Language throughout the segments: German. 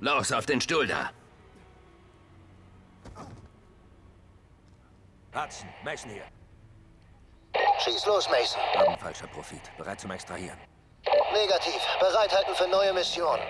Los, auf den Stuhl da. Hudson, Mason hier. Schieß los, Mason. Haben falscher Profit. Bereit zum Extrahieren. Negativ. Bereithalten für neue Missionen.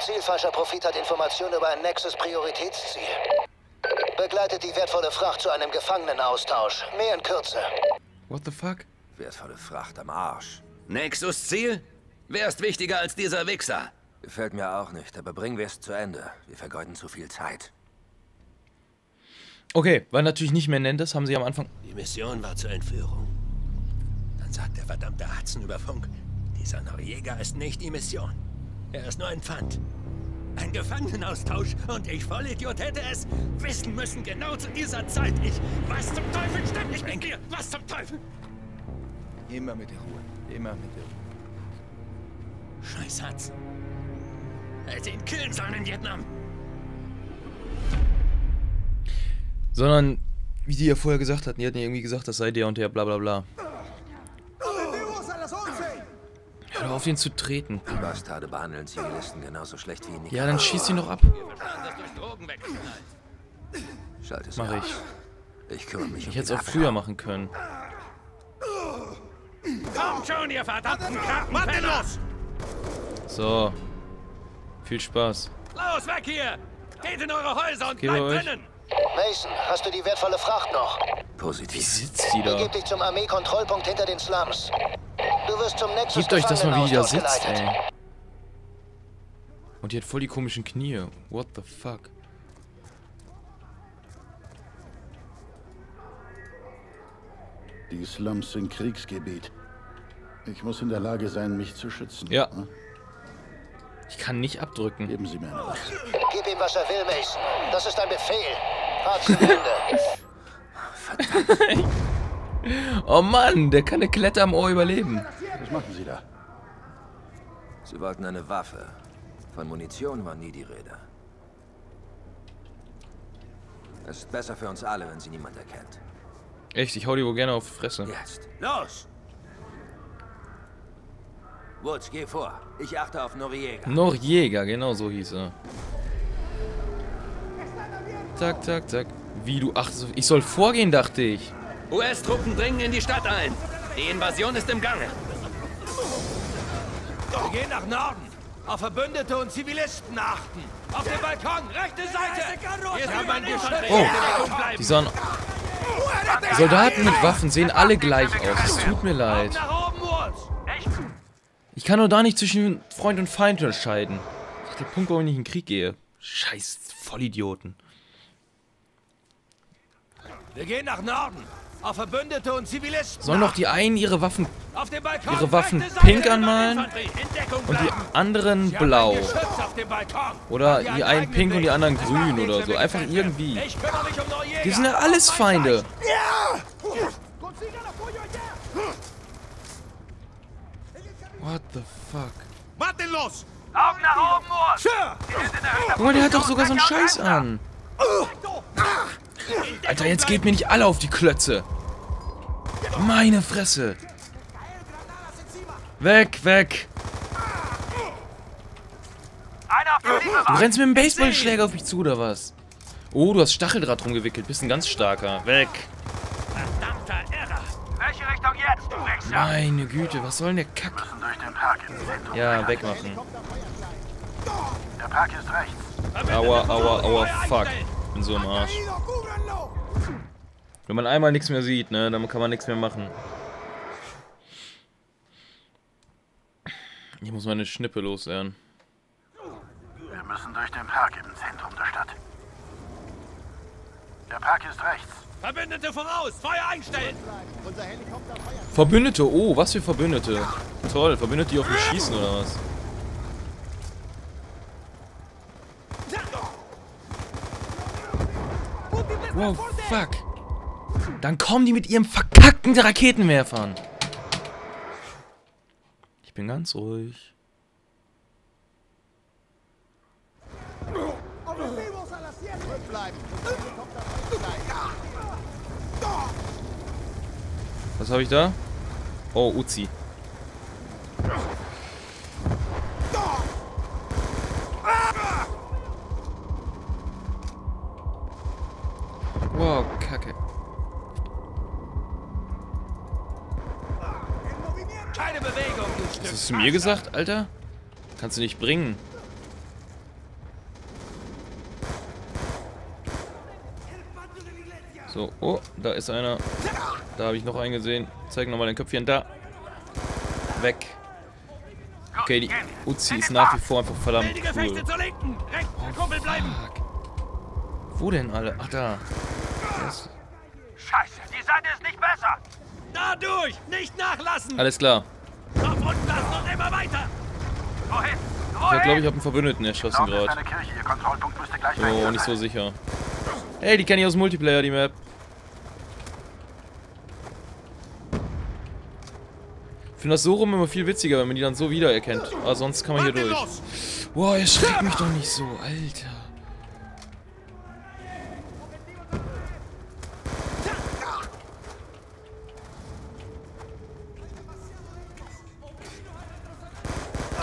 Zielfalscher Profit hat Informationen über ein Nexus-Prioritätsziel. Begleitet die wertvolle Fracht zu einem Gefangenenaustausch. Mehr in Kürze. What the fuck? Wertvolle Fracht am Arsch. Nexus-Ziel? Wer ist wichtiger als dieser Wichser? Gefällt mir auch nicht, aber bringen wir es zu Ende. Wir vergeuden zu viel Zeit. Okay, war natürlich nicht mehr nennt, das haben sie am Anfang. Die Mission war zur Entführung. Dann sagt der verdammte Hudson über Funk, dieser Norjäger ist nicht die Mission. Er ist nur ein Pfand. Ein Gefangenenaustausch und ich, Vollidiot, hätte es wissen müssen, genau zu dieser Zeit. Ich, was zum Teufel stimmt nicht mit dir? Was zum Teufel? Immer mit der Ruhe. Immer mit der Ruhe. Scheiß Hudson. Hätte ihn killen sollen in Vietnam. Sondern, wie die ja vorher gesagt hatten, die hatten ja irgendwie gesagt, das sei der und der, bla bla bla. Hör auf, ihn zu treten. Die Bastarde behandeln Zivilisten genauso schlecht wie in Ja, dann schieß ihn doch ab. Schalt es Mach ich. Ich kümmere mich Ich hätte es auch früher machen können. Kommt schon, ihr verdammten Krabbenpenner! So. Viel Spaß. Los, weg hier! Geht in eure Häuser und bleibt drinnen! Mason, hast du die wertvolle Fracht noch? Wie Positiv. sitzt die da? Begib dich zum Armeekontrollpunkt hinter den Slums. Du wirst zum Nexus Gebt euch das mal, wie die da sitzt, geleitet. ey. Und die hat voll die komischen Knie. What the fuck? Die Slums sind Kriegsgebiet. Ich muss in der Lage sein, mich zu schützen. Ja. Hm? Ich kann nicht abdrücken. Geben Sie mir eine was. Gib ihm, was er will, Mason. Das ist ein Befehl. Ende. Oh Mann, der kann eine Klette am Ohr überleben. Was machen Sie da? Sie wollten eine Waffe. Von Munition war nie die Rede. Es ist besser für uns alle, wenn sie niemand erkennt. Echt, ich hau die wohl gerne auf die Fresse. Jetzt. Los! Woods, geh vor. Ich achte auf Noriega. Noch Jäger, genau so hieß er. Zack, zack, zack. Wie du, ach, so- ich soll vorgehen, dachte ich. US-Truppen dringen in die Stadt ein. Die Invasion ist im Gange. Wir gehen nach Norden. Auf Verbündete und Zivilisten achten. Auf dem Balkon, rechte Seite. Wir haben ein Geschütz. Oh, die. Soldaten mit Waffen sehen alle gleich aus. Es tut mir leid. Nach oben, Woods. Ich kann nur da nicht zwischen Freund und Feind unterscheiden. Das ist der Punkt, warum ich nicht in den Krieg gehe. Scheiß Vollidioten. Wir gehen nach Norden. Auf Verbündete und Zivilisten. Sollen doch die einen ihre Waffen, Auf dem Balkon, ihre Waffen pink anmalen und die anderen blau? Oder die einen pink und die anderen grün oder so. Einfach irgendwie. Ich. Die sind ja alles Feinde. Zeichen. What the fuck? Martin, los! Augen nach oben, Woods. Sure. Guck mal, der hat doch sogar so einen Scheiß an. Alter, jetzt geht mir nicht alle auf die Klötze. Meine Fresse. Weg, weg. Du rennst mit dem Baseballschläger auf mich zu, oder was? Oh, du hast Stacheldraht rumgewickelt. Bist ein ganz starker. Weg. Meine Güte, was soll denn der Kack? Durch den Park ins Zentrum. Ja, wegmachen. Der Park ist rechts. Aua, aua, aua, fuck. Bin so im Arsch. Wenn man einmal nichts mehr sieht, ne, dann kann man nichts mehr machen. Ich muss meine Schnippe loswerden. Wir müssen durch den Park im Zentrum der Stadt. Der Park ist rechts. Verbündete voraus! Feuer einstellen! Verbündete, oh, was für Verbündete. Toll, Verbündete, die auf mich schießen oder was? Wow, fuck. Dann kommen die mit ihrem verkackten Raketenwerfern. Ich bin ganz ruhig. Was habe ich da? Oh, Uzi. Wow, Kacke. Keine Bewegung, du Stück. Hast du mir gesagt, Alter? Kannst du nicht bringen. So, oh, da ist einer. Da habe ich noch einen gesehen. Zeig nochmal dein Köpfchen. Da. Weg. Okay, die Uzi ist nach wie vor einfach verdammt cool. Fuck. Wo denn alle? Ach, da. Das- Scheiße, die Seite ist nicht besser. Da durch, nicht nachlassen. Alles klar. Auf unten lassen und immer weiter. Wohin? Ich glaube, ich habe einen Verbündeten erschossen gerade. Oh, nicht so sicher. Hey, die kenne ich aus Multiplayer, die Map. Ich finde das so rum immer viel witziger, wenn man die dann so wiedererkennt. Aber sonst kann man hier durch. Boah, erschreckt mich doch nicht so, Alter.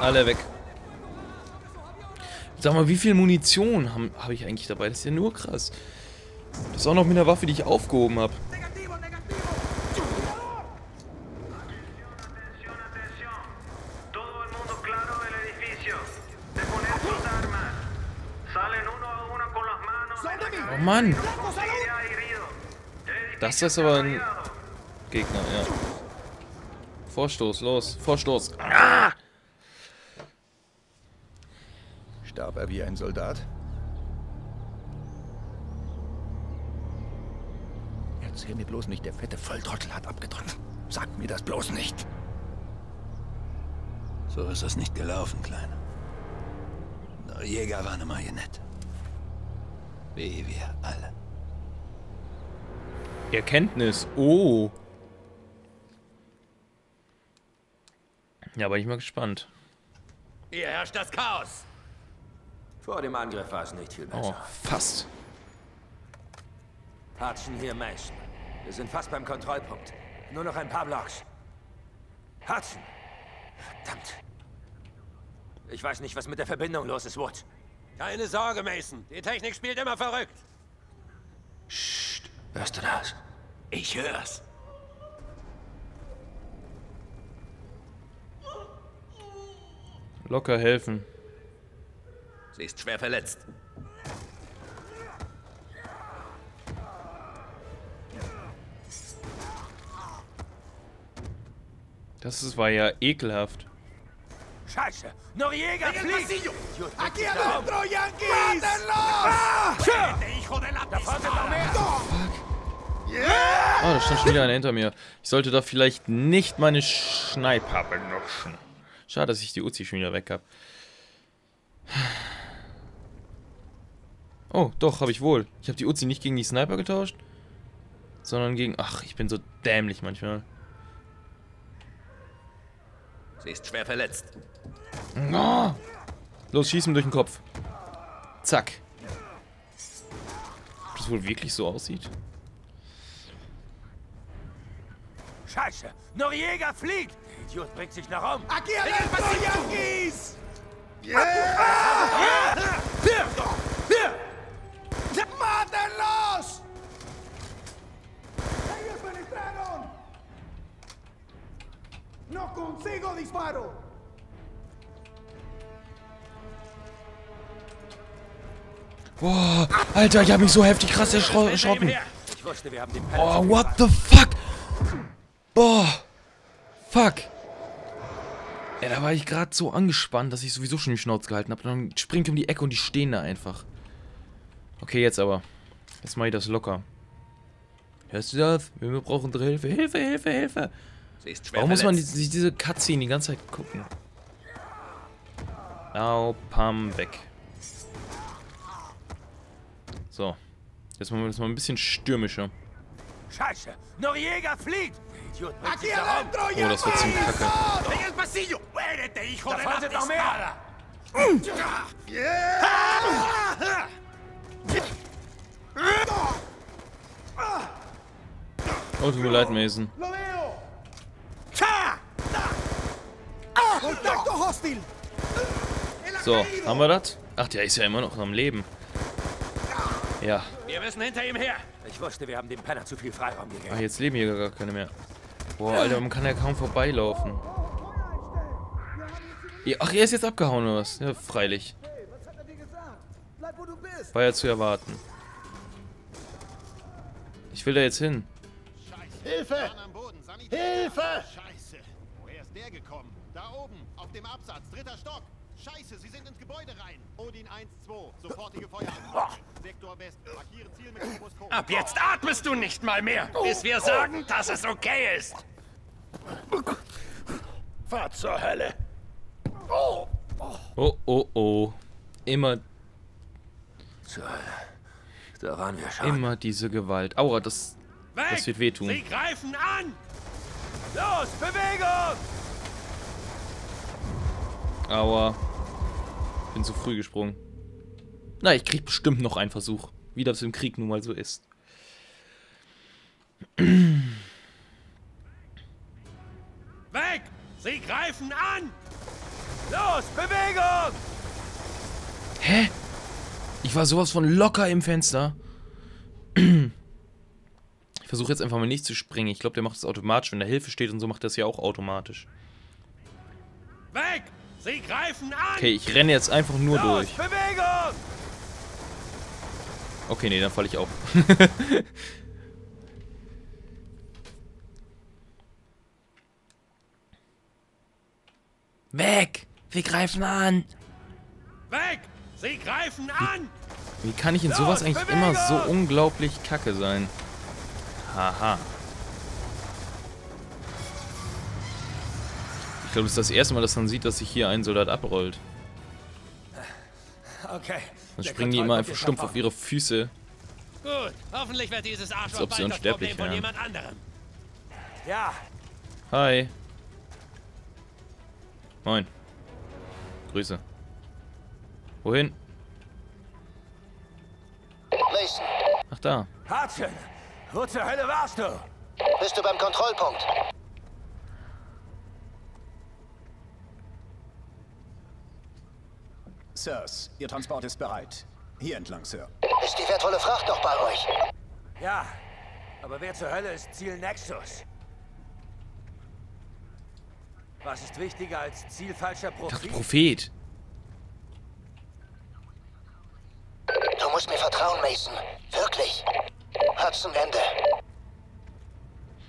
Alle weg. Sag mal, wie viel Munition habe hab ich eigentlich dabei? Das ist ja nur krass. Das ist auch noch mit einer Waffe, die ich aufgehoben habe. Mann, das ist aber ein Gegner, ja. Vorstoß, los, Vorstoß. Starb er wie ein Soldat? Erzähl mir bloß nicht, der fette Volltrottel hat abgedrückt. Sag mir das bloß nicht. So ist es nicht gelaufen, Kleiner. Der Jäger war eine Marionette. Wie wir alle. Erkenntnis, oh. Ja, bin ich mal gespannt. Hier herrscht das Chaos. Vor dem Angriff war es nicht viel Oh, besser. fast. Hudson hier, Mason. Wir sind fast beim Kontrollpunkt. Nur noch ein paar Blocks. Hudson! Verdammt. Ich weiß nicht, was mit der Verbindung los ist, Wood. Keine Sorge, Mason. Die Technik spielt immer verrückt. Hörst du das? Ich hör's. Locker helfen. Sie ist schwer verletzt. Das ist, war ja ekelhaft. Scheiße. Noriega fliegt. Aquí adentro, Yankees! Davon Ah, da stand schon wieder einer hinter mir. Ich sollte da vielleicht nicht meine Sniper benutzen. Schade, dass ich die Uzi schon wieder weg habe. Oh, doch, habe ich wohl. Ich habe die Uzi nicht gegen die Sniper getauscht, sondern gegen... Ach, ich bin so dämlich manchmal. Sie ist schwer verletzt. Oh. Los, schieß ihm durch den Kopf. Zack. Ob das wohl wirklich so aussieht? Scheiße. Noriega fliegt. Der Idiot bringt sich nach um. Aquí adentro, Yankees! ¡Mátenlos! Consigo disparo! Boah, Alter, ich habe mich so heftig krass erschro erschrocken. Oh, what the fuck? Boah. Fuck. Ja, da war ich gerade so angespannt, dass ich sowieso schon die Schnauze gehalten habe. Dann springt um die Ecke und die stehen da einfach. Okay, jetzt aber. Jetzt mache ich das locker. Hörst du das? Wir brauchen unsere Hilfe. Hilfe, Hilfe, Hilfe. Sie ist schwer Warum muss man die, verletzt. sich diese Cutscene die ganze Zeit gucken? Au, pam, weg. So. Jetzt machen wir das mal ein bisschen stürmischer. Scheiße. Noriega Idiot adentro, Oh, das wird ziemlich kacke. Oh, tut mir leid, Mason. So, haben wir das? Ach, der ist ja immer noch am Leben. Ja, Wir müssen hinter ihm her. Ich wusste, wir haben dem Penner zu viel Freiraum gegeben. Ah, jetzt leben hier gar keine mehr. Boah, Alter, man kann ja kaum vorbeilaufen. Ja, Ach, er ist jetzt abgehauen oder was? Ja, freilich. War ja zu erwarten. Ich will da jetzt hin. Hilfe! Hilfe! Scheiße. Woher ist der gekommen? Da oben, auf dem Absatz, dritter Stock. Scheiße, Sie sind ins Gebäude rein. Odin 1-2, sofortige Feueranlage. Sektor West, markiere Ziel mit Stroboskop. Ab jetzt atmest du nicht mal mehr, bis wir sagen, dass es okay ist. Fahr zur Hölle! Oh, oh, oh. Immer, Zur Hölle. Da waren wir schon. immer diese Gewalt. Aua, das, Weg! das wird wehtun. Sie greifen an! Los, Bewegung! Aua. Bin zu früh gesprungen. Na, ich krieg bestimmt noch einen Versuch. Wie das im Krieg nun mal so ist. Weg! Sie greifen an! Los, Bewegung! Hä? Ich war sowas von locker im Fenster. Ich versuche jetzt einfach mal nicht zu springen. Ich glaube, der macht das automatisch. Wenn da Hilfe steht und so, macht er das ja auch automatisch. Weg! Sie greifen an! Okay, ich renne jetzt einfach nur Los, durch. Bewegung! Okay, nee, dann falle ich auch. Weg! Wir greifen an! Weg! Sie greifen an! Wie kann ich in sowas Los, eigentlich immer so Bewegung! unglaublich kacke sein? Haha. Ich glaube, das ist das erste Mal, dass man sieht, dass sich hier ein Soldat abrollt. Okay. Dann springen die immer einfach stumpf auf ihre Füße. Gut, hoffentlich wird dieses Arschloch ob sie bald das unsterblich Problem von wären. jemand anderem. Ja, Hi. Moin. Grüße. Wohin? Mason, Ach da. Hudson! Wo zur Hölle warst du? bist du beim Kontrollpunkt? Sirs, Ihr Transport ist bereit. Hier entlang, Sir. Ist die wertvolle Fracht noch bei euch? Ja, aber wer zur Hölle ist Ziel Nexus? Was ist wichtiger als Ziel falscher Ich dachte? Prophet. Du musst mir vertrauen, Mason. Wirklich. Hudson, Ende.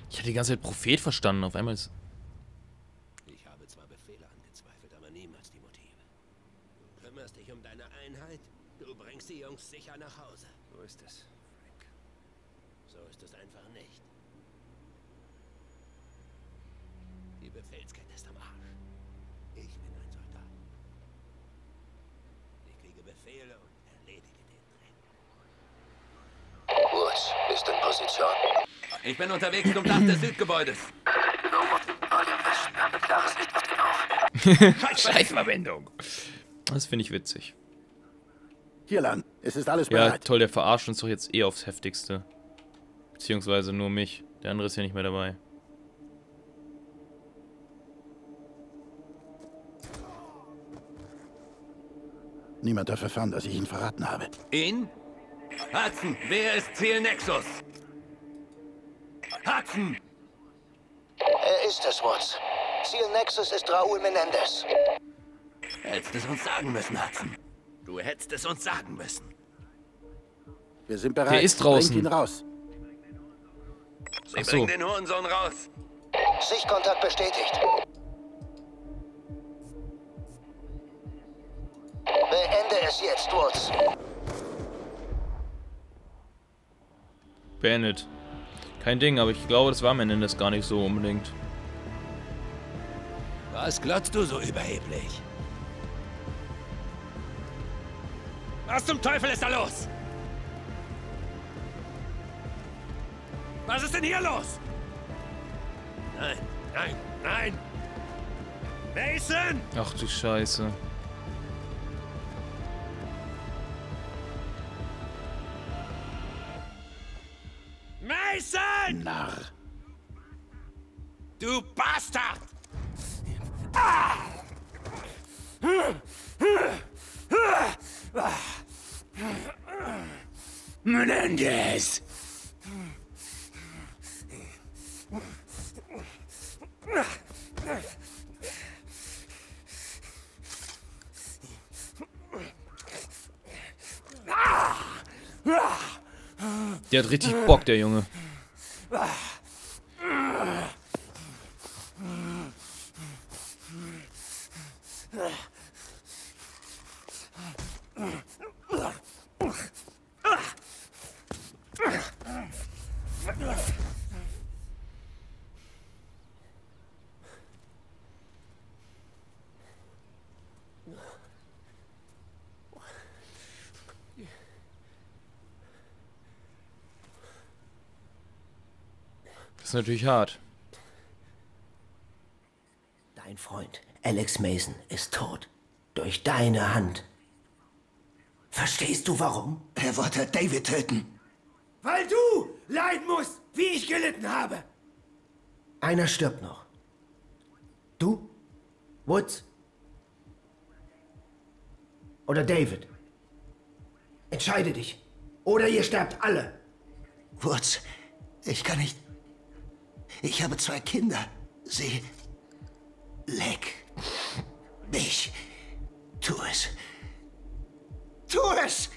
Ich hatte die ganze Zeit Prophet verstanden. Auf einmal ist. Ich habe zwar Befehle angezweifelt, aber niemals die Motive. Du kümmerst dich um deine Einheit, du bringst die Jungs sicher nach Hause. So ist es, Frank. So ist es einfach nicht. Die Befehlskette ist am Arsch. Ich bin ein Soldat. Ich kriege Befehle und erledige den Dreck. Woods, ist in Position. Ich bin unterwegs zum Dach des Südgebäudes. Scheißverbindung! Das finde ich witzig. Hier lang. Es ist alles Ja, bereit. toll, der verarscht uns doch jetzt eh aufs Heftigste. Beziehungsweise nur mich. Der andere ist ja nicht mehr dabei. Niemand darf erfahren, dass ich ihn verraten habe. Ihn? Hudson, wer ist Ziel Nexus? Hudson! Er ist es, Woods. Ziel Nexus ist Raúl Menendez. Hättest es uns sagen müssen, Hudson. Du hättest es uns sagen müssen. Wir sind bereit. Der ist draußen. Bringt ihn raus. Sie Ach so. bringen den Hurensohn raus. Sichtkontakt bestätigt. Beende es jetzt, Woods. Beendet. Kein Ding, aber ich glaube, das war Menendez gar nicht so unbedingt. Was glotzt du so überheblich? Was zum Teufel ist da los? Was ist denn hier los? Nein, nein, nein! Mason! Ach du Scheiße. Mason! Narr. Du Bastard! Menendez! Der hat richtig Bock, der Junge. Ist natürlich hart. Dein Freund, Alex Mason, ist tot. Durch deine Hand. Verstehst du warum? Er wollte David töten. Weil du leiden musst, wie ich gelitten habe. Einer stirbt noch. Du? Woods? Oder David? Entscheide dich. Oder ihr sterbt alle. Woods, ich kann nicht. Ich habe zwei Kinder. Sie. Leck. Mich. Tu es. Tu es!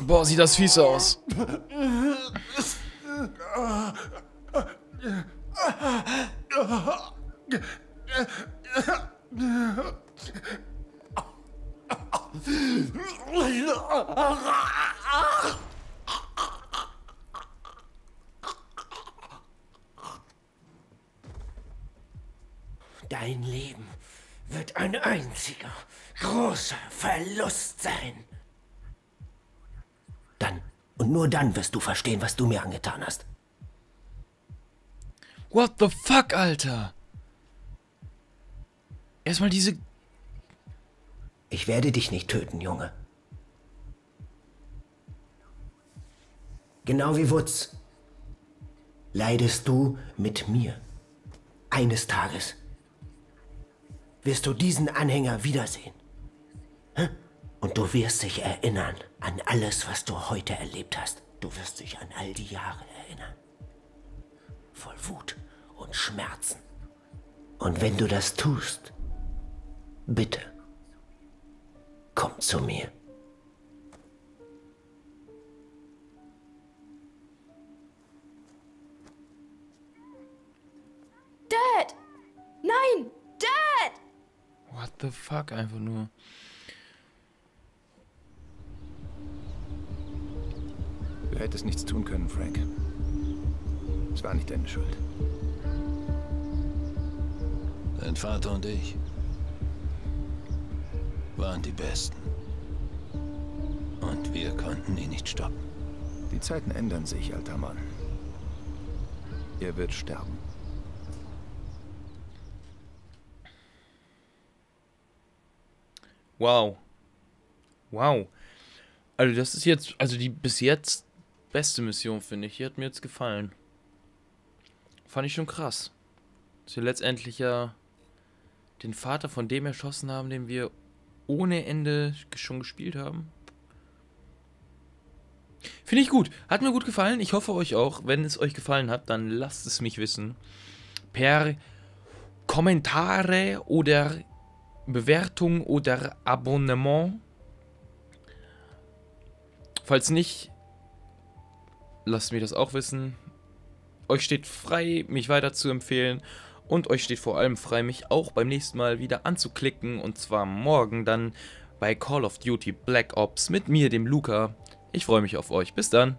Boah, sieht das fies aus. Dein Leben wird ein einziger großer Verlust sein. Dann und nur dann wirst du verstehen, was du mir angetan hast. What the fuck, Alter? Erstmal diese... Ich werde dich nicht töten, Junge. Genau wie Wutz. Leidest du mit mir. Eines Tages wirst du diesen Anhänger wiedersehen. Und du wirst dich erinnern an alles, was du heute erlebt hast. Du wirst dich an all die Jahre erinnern. Voll Wut und Schmerzen. Und wenn du das tust, bitte, komm zu mir. Dad! Nein! What the fuck, einfach nur. Du hättest nichts tun können, Frank. Es war nicht deine Schuld. Dein Vater und ich waren die Besten. Und wir konnten ihn nicht stoppen. Die Zeiten ändern sich, alter Mann. Er wird sterben. Wow. Wow. Also das ist jetzt, also die bis jetzt beste Mission, finde ich. Die hat mir jetzt gefallen. Fand ich schon krass. Dass wir letztendlich ja den Vater von dem erschossen haben, den wir ohne Ende schon gespielt haben. Finde ich gut. Hat mir gut gefallen. Ich hoffe euch auch. Wenn es euch gefallen hat, dann lasst es mich wissen. Per Kommentare oder Bewertung oder Abonnement. Falls nicht, lasst mir das auch wissen. Euch steht frei, mich weiter zu empfehlen. Und euch steht vor allem frei, mich auch beim nächsten Mal wieder anzuklicken. Und zwar morgen dann bei Call of Duty Black Ops mit mir, dem Luca. Ich freue mich auf euch. Bis dann.